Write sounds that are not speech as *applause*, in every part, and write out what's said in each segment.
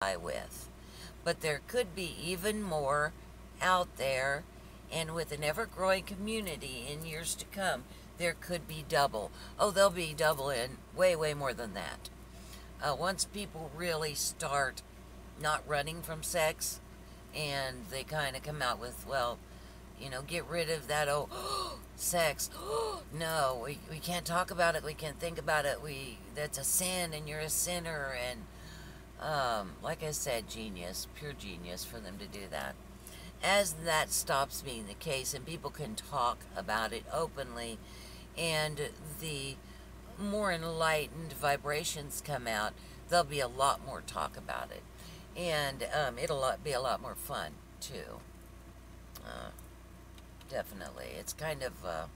with. But there could be even more out there, and with an ever growing community in years to come, there could be double. Oh, there'll be double in way, way more than that. Uh, once people really start not running from sex and they kind of come out with, well, you know, get rid of that, oh, *gasps* sex. *gasps* no, we, we can't talk about it. We can't think about it. We That's a sin and you're a sinner. And um, like I said, genius, pure genius for them to do that. As that stops being the case and people can talk about it openly and the more enlightened vibrations come out, there'll be a lot more talk about it. And um, it'll be a lot more fun, too. Uh, definitely. It's kind of, uh,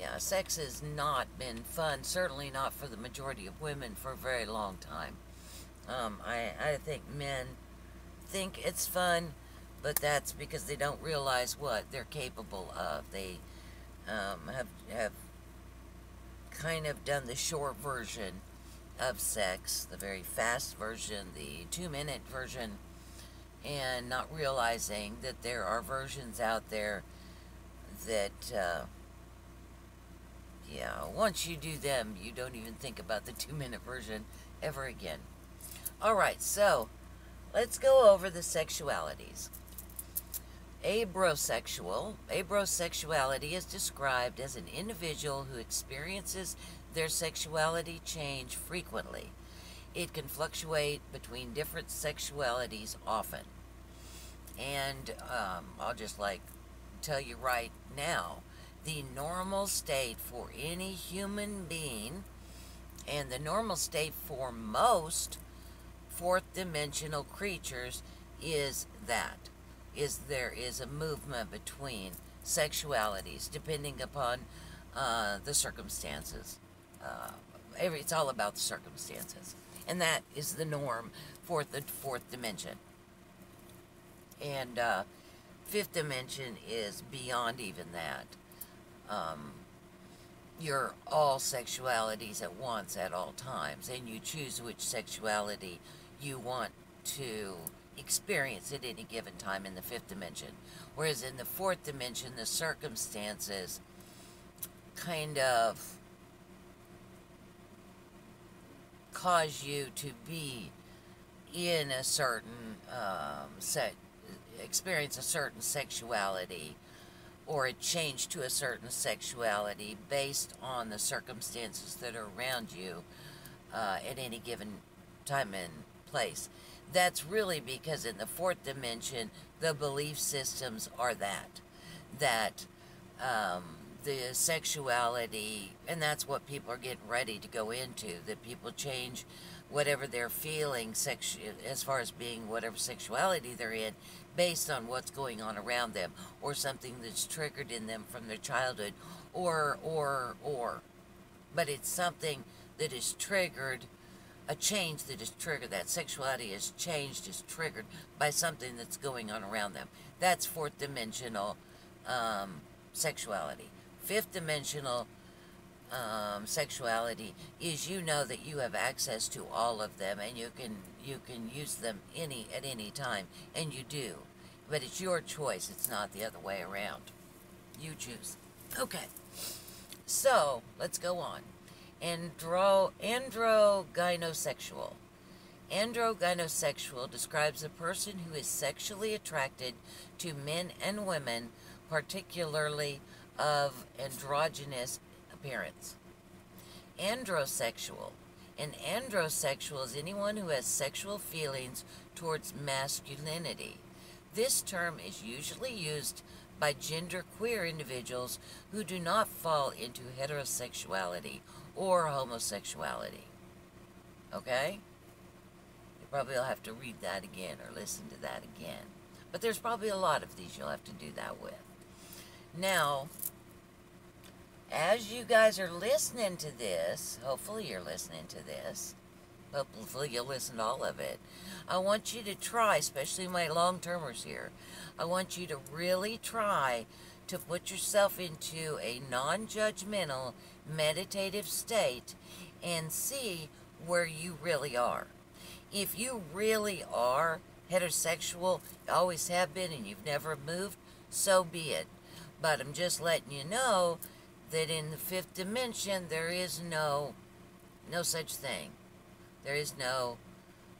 yeah, sex has not been fun, certainly not for the majority of women for a very long time. Um, I, I think men think it's fun, but that's because they don't realize what they're capable of. They um, have, have kind of done the short version of sex, the very fast version, the two minute version, and not realizing that there are versions out there that, uh, yeah, once you do them, you don't even think about the two minute version ever again. All right, so let's go over the sexualities. Abrosexual. Abrosexuality is described as an individual who experiences their sexuality change frequently. It can fluctuate between different sexualities often. And um, I'll just like tell you right now the normal state for any human being and the normal state for most fourth dimensional creatures is that is there is a movement between sexualities depending upon uh, the circumstances. Uh, every, it's all about the circumstances. And that is the norm for the fourth dimension. And uh, fifth dimension is beyond even that. Um, you're all sexualities at once at all times, and you choose which sexuality you want to experience at any given time in the fifth dimension. Whereas in the fourth dimension, the circumstances kind of cause you to be in a certain um, set, experience a certain sexuality or a change to a certain sexuality based on the circumstances that are around you uh, at any given time and place. That's really because in the fourth dimension, the belief systems are that. That um, the sexuality, and that's what people are getting ready to go into, that people change whatever they're feeling sexu- as far as being whatever sexuality they're in based on what's going on around them or something that's triggered in them from their childhood or or or but it's something that is triggered a change that is triggered, that. Sexuality is changed, is triggered by something that's going on around them. That's fourth dimensional um, sexuality. Fifth dimensional um, sexuality is you know that you have access to all of them and you can you can use them any at any time and you do. But it's your choice. It's not the other way around. You choose. Okay. So let's go on andro, androgynosexual. Androgynosexual describes a person who is sexually attracted to men and women, particularly of androgynous appearance. Androsexual. An androsexual is anyone who has sexual feelings towards masculinity. This term is usually used by genderqueer individuals who do not fall into heterosexuality or homosexuality. Okay? You probably will have to read that again or listen to that again. But there's probably a lot of these you'll have to do that with. Now, as you guys are listening to this, hopefully you're listening to this, hopefully you'll listen to all of it. I want you to try, especially my long termers here, I want you to really try to put yourself into a non judgmental meditative state and see where you really are. If you really are heterosexual, always have been, and you've never moved, so be it. But I'm just letting you know that in the fifth dimension, there is no, no such thing. There is no,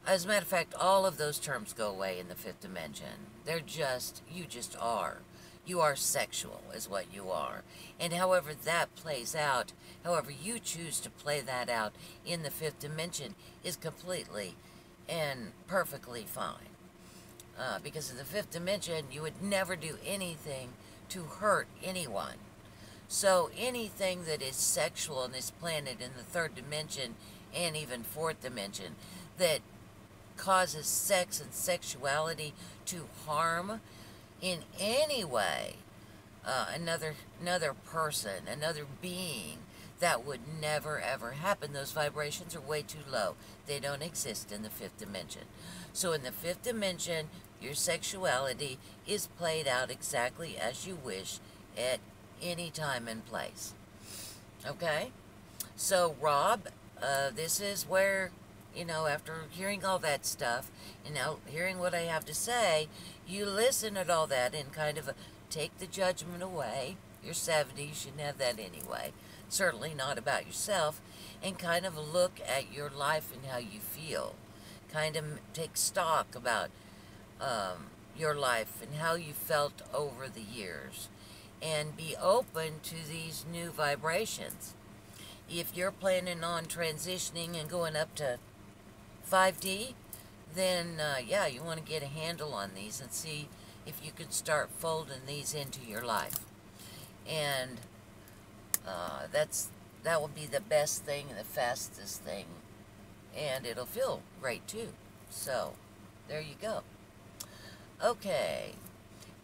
as a matter of fact, all of those terms go away in the fifth dimension. They're just, you just are. You are sexual, is what you are. And however that plays out, however you choose to play that out in the fifth dimension, is completely and perfectly fine. Uh, because in the fifth dimension, you would never do anything to hurt anyone. So anything that is sexual on this planet in the third dimension and even fourth dimension that causes sex and sexuality to harm in any way uh, another another person, another being, that would never ever happen. Those vibrations are way too low. They don't exist in the fifth dimension. So in the fifth dimension, your sexuality is played out exactly as you wish at any time and place. Okay? So, Rob, uh, this is where, you know, after hearing all that stuff, and now hearing what I have to say, you listen at all that and kind of uh, take the judgment away. You're 70, you shouldn't have that anyway. Certainly not about yourself. And kind of look at your life and how you feel. Kind of take stock about um, your life and how you felt over the years. And be open to these new vibrations. If you're planning on transitioning and going up to 5D, then uh, yeah, you want to get a handle on these and see if you can start folding these into your life. And uh, that's that will be the best thing the fastest thing. And it'll feel great too. So, there you go. Okay.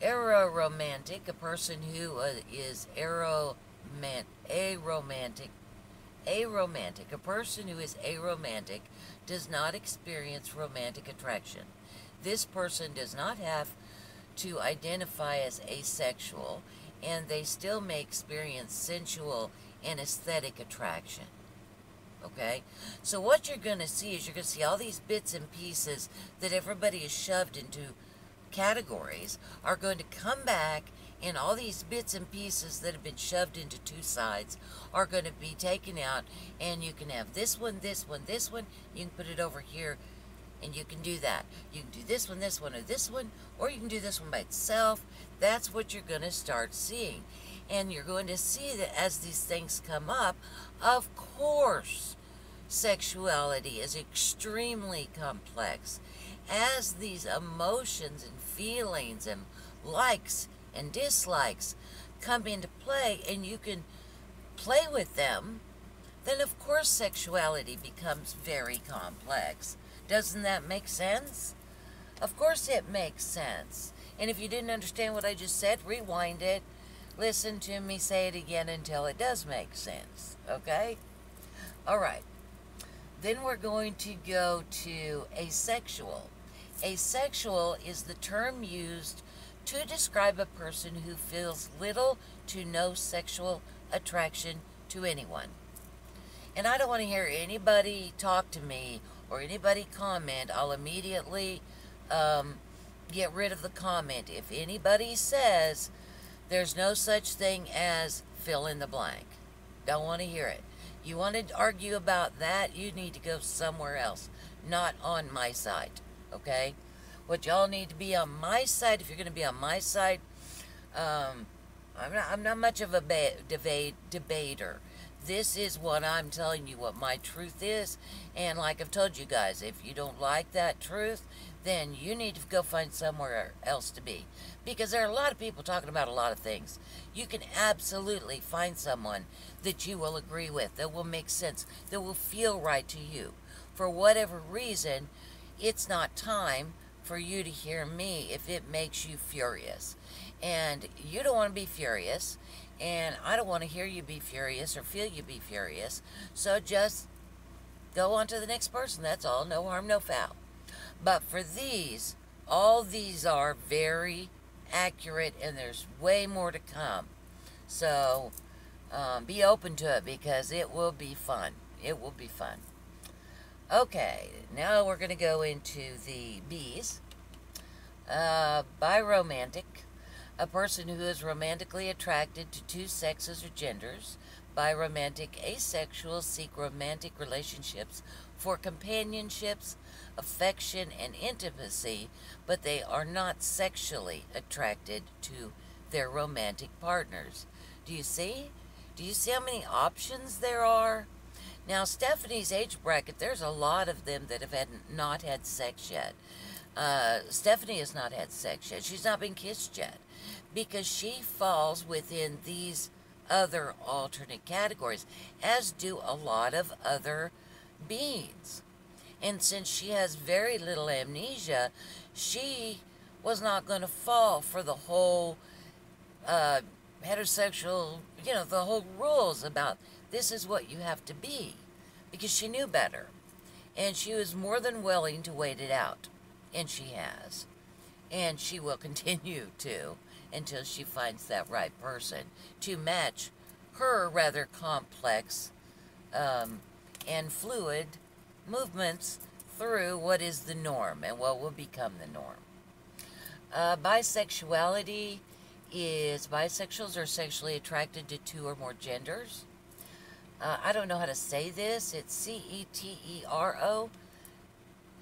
Aromantic, a person who uh, is aroman aromantic, aromantic, a person who is aromantic does not experience romantic attraction. This person does not have to identify as asexual, and they still may experience sensual and aesthetic attraction. Okay? So what you're going to see is you're going to see all these bits and pieces that everybody is shoved into categories are going to come back and all these bits and pieces that have been shoved into two sides are going to be taken out and you can have this one, this one, this one. You can put it over here and you can do that. You can do this one, this one, or this one, or you can do this one by itself. That's what you're going to start seeing. And you're going to see that as these things come up, of course, sexuality is extremely complex. As these emotions and feelings and likes and dislikes come into play and you can play with them, then of course sexuality becomes very complex. Doesn't that make sense? Of course it makes sense. And if you didn't understand what I just said, rewind it. Listen to me say it again until it does make sense. Okay? All right. Then we're going to go to asexual. Asexual is the term used to describe a person who feels little to no sexual attraction to anyone. And I don't want to hear anybody talk to me or anybody comment, I'll immediately um, get rid of the comment. If anybody says there's no such thing as fill in the blank, don't want to hear it. You want to argue about that, you need to go somewhere else, not on my side, okay? What y'all need to be on my side, if you're going to be on my side, um, I'm, not, I'm not much of a debate, debater. This is what I'm telling you, what my truth is. And like I've told you guys, if you don't like that truth, then you need to go find somewhere else to be. Because there are a lot of people talking about a lot of things. You can absolutely find someone that you will agree with, that will make sense, that will feel right to you. For whatever reason, it's not time for you to hear me if it makes you furious. And you don't want to be furious. And I don't want to hear you be furious or feel you be furious. So just go on to the next person. That's all. No harm, no foul. But for these, all these are very accurate and there's way more to come. So um, be open to it because it will be fun. It will be fun. Okay, now we're going to go into the B's. Uh, biromantic, a person who is romantically attracted to two sexes or genders. Biromantic asexuals seek romantic relationships for companionships, affection, and intimacy, but they are not sexually attracted to their romantic partners. Do you see? Do you see how many options there are? Now, Stephanie's age bracket, there's a lot of them that have had, not had sex yet. Uh, Stephanie has not had sex yet. She's not been kissed yet because she falls within these other alternate categories, as do a lot of other beings. And since she has very little amnesia, she was not going to fall for the whole uh, heterosexual, you know, the whole rules about this is what you have to be because she knew better. And she was more than willing to wait it out. And she has. And she will *laughs* continue to until she finds that right person to match her rather complex um, and fluid movements through what is the norm and what will become the norm. Uh, bisexuality is bisexuals are sexually attracted to two or more genders. Uh, I don't know how to say this. It's C E T E R O,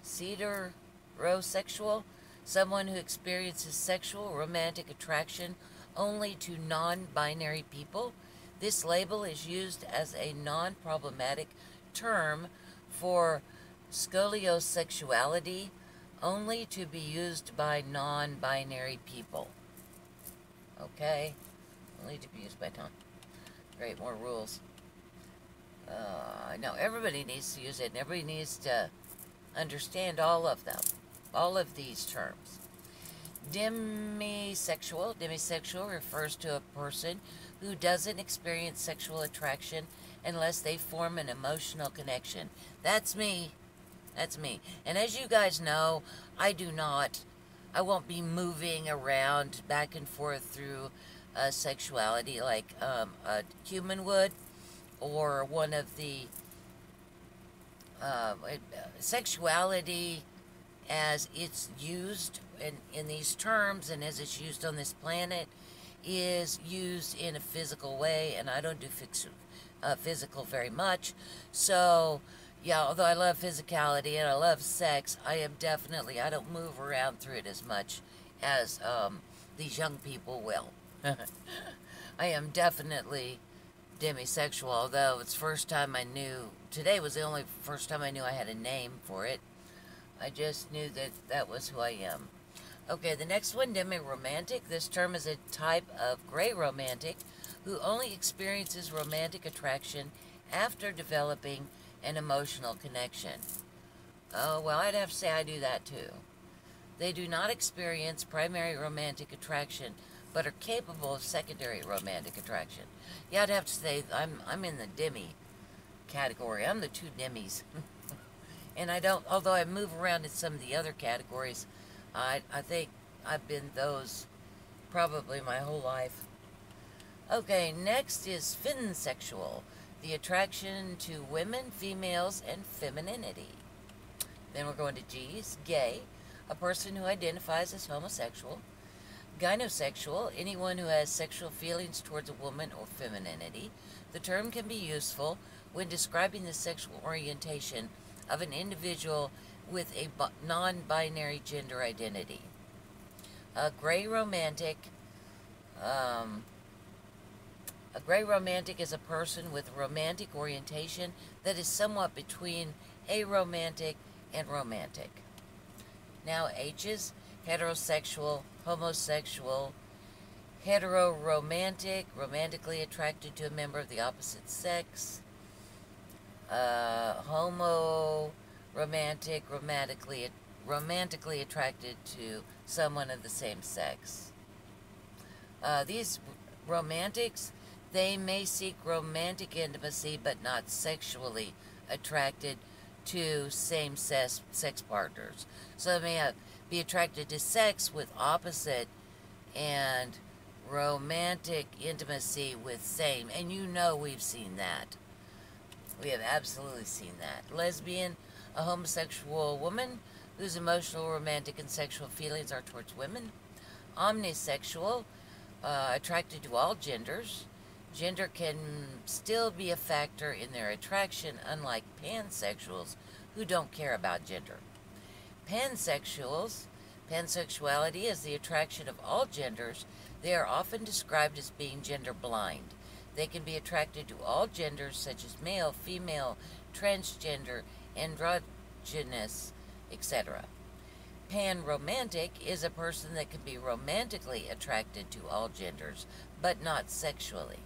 Cedar Row Sexual, someone who experiences sexual romantic attraction only to non binary people. This label is used as a non problematic term for scoliosexuality, only to be used by non binary people. Okay? Only to be used by non. Great, more rules. Uh, no, everybody needs to use it, and everybody needs to understand all of them, all of these terms. Demisexual. Demisexual refers to a person who doesn't experience sexual attraction unless they form an emotional connection. That's me. That's me. And as you guys know, I do not, I won't be moving around back and forth through uh, sexuality like um, a human would or one of the uh, sexuality as it's used in, in these terms and as it's used on this planet is used in a physical way, and I don't do fix, uh, physical very much. So, yeah, although I love physicality and I love sex, I am definitely, I don't move around through it as much as um, these young people will. *laughs* I am definitely demisexual, although it's first time I knew, today was the only first time I knew I had a name for it. I just knew that that was who I am. Okay, the next one, demi-romantic. This term is a type of gray romantic who only experiences romantic attraction after developing an emotional connection. Oh, well, I'd have to say I do that too. They do not experience primary romantic attraction but are capable of secondary romantic attraction. Yeah, I'd have to say I'm I'm in the demi category. I'm the two demis. *laughs* and I don't although I move around in some of the other categories, I I think I've been those probably my whole life. Okay, next is finsexual, the attraction to women, females, and femininity. Then we're going to G's, gay, a person who identifies as homosexual, Gynosexual, anyone who has sexual feelings towards a woman or femininity. The term can be useful when describing the sexual orientation of an individual with a non binary gender identity. A gray romantic. Um, a gray romantic is a person with a romantic orientation that is somewhat between aromantic and romantic. Now, H's heterosexual, homosexual, hetero-romantic, romantically attracted to a member of the opposite sex, uh, homo, romantic, romantically, romantically attracted to someone of the same sex. Uh, these romantics, they may seek romantic intimacy but not sexually attracted to same sex, sex partners. So they may have be attracted to sex with opposite and romantic intimacy with same. And you know we've seen that. We have absolutely seen that. Lesbian, a homosexual woman whose emotional, romantic, and sexual feelings are towards women. Omnisexual, uh, attracted to all genders. Gender can still be a factor in their attraction, unlike pansexuals who don't care about gender. Pansexuals, pansexuality is the attraction of all genders. They are often described as being gender blind. They can be attracted to all genders, such as male, female, transgender, androgynous, etc. Pan-romantic is a person that can be romantically attracted to all genders, but not sexually.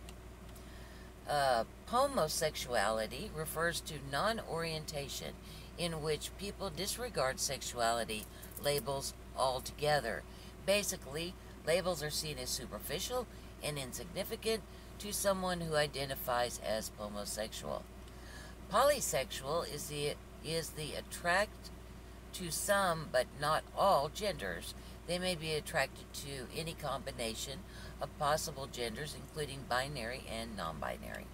Uh, pomosexuality refers to non-orientation in which people disregard sexuality labels altogether. Basically, labels are seen as superficial and insignificant to someone who identifies as pomosexual. Polysexual is the is the attract to some but not all genders. They may be attracted to any combination of possible genders, including binary and non-binary.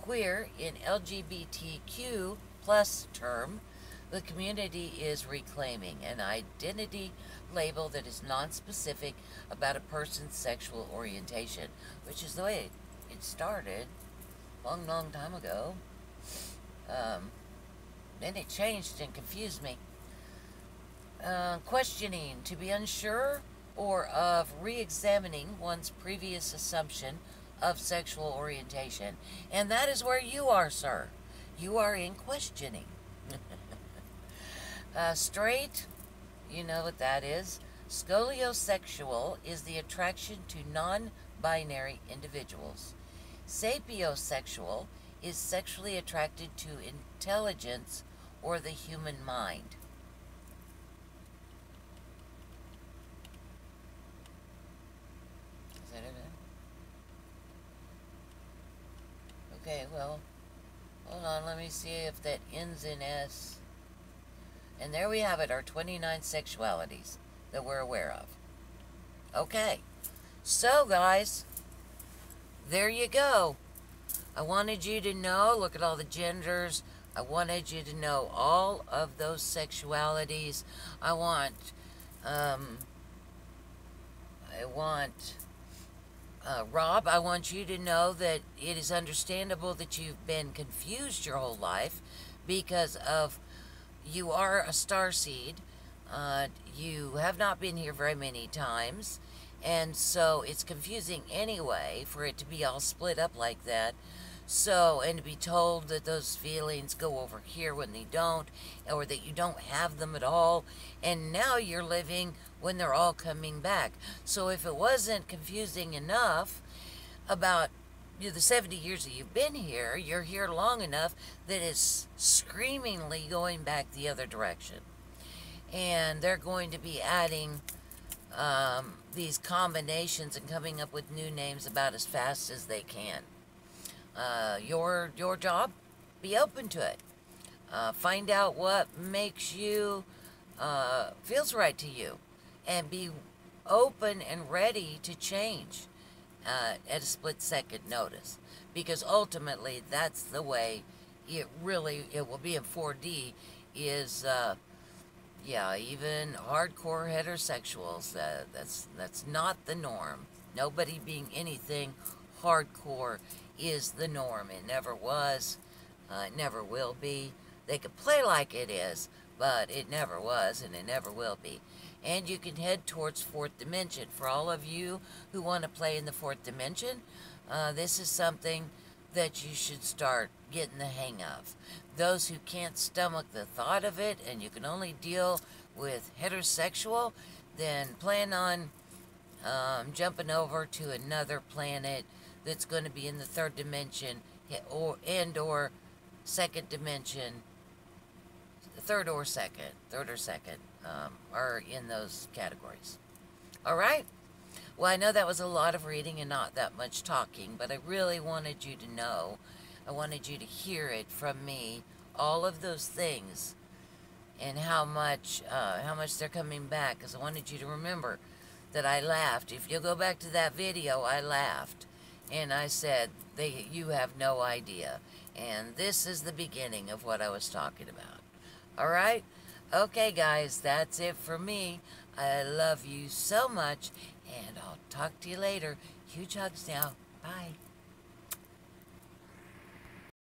Queer in LGBTQ plus term, the community is reclaiming an identity label that is non-specific about a person's sexual orientation, which is the way it started long, long time ago. Um, then it changed and confused me. Uh, questioning, to be unsure or of re-examining one's previous assumption of sexual orientation. And that is where you are, sir. You are in questioning. *laughs* uh, straight, you know what that is. Scoliosexual is the attraction to non-binary individuals. Sapiosexual is sexually attracted to intelligence or the human mind. Is that it? Okay, well, hold on, let me see if that ends in S. And there we have it, our 29 sexualities that we're aware of. Okay, so guys, there you go. I wanted you to know, look at all the genders. I wanted you to know all of those sexualities. I want, um, I want, uh, Rob, I want you to know that it is understandable that you've been confused your whole life because of you are a star seed. Uh, you have not been here very many times. And so it's confusing anyway for it to be all split up like that. So, and to be told that those feelings go over here when they don't, or that you don't have them at all, and now you're living when they're all coming back. So, if it wasn't confusing enough about you know, the 70 years that you've been here, you're here long enough that it's screamingly going back the other direction. And they're going to be adding um, these combinations and coming up with new names about as fast as they can uh, your your job, be open to it. Uh, find out what makes you uh, feels right to you, and be open and ready to change uh, at a split second notice. Because ultimately, that's the way it really it will be in 4D. Is uh, yeah, even hardcore heterosexuals. Uh, that's that's not the norm. Nobody being anything hardcore is the norm. It never was. Uh, it never will be. They could play like it is, but it never was and it never will be. And you can head towards fourth dimension. For all of you who want to play in the fourth dimension, uh, this is something that you should start getting the hang of. Those who can't stomach the thought of it and you can only deal with heterosexual, then plan on um, jumping over to another planet that's going to be in the third dimension or and or second dimension third or second third or second um, are in those categories all right well i know that was a lot of reading and not that much talking but i really wanted you to know i wanted you to hear it from me all of those things and how much uh, how much they're coming back because i wanted you to remember that i laughed if you go back to that video i laughed and I said, they, you have no idea. And this is the beginning of what I was talking about. All right? Okay, guys, that's it for me. I love you so much, and I'll talk to you later. Huge hugs now. Bye.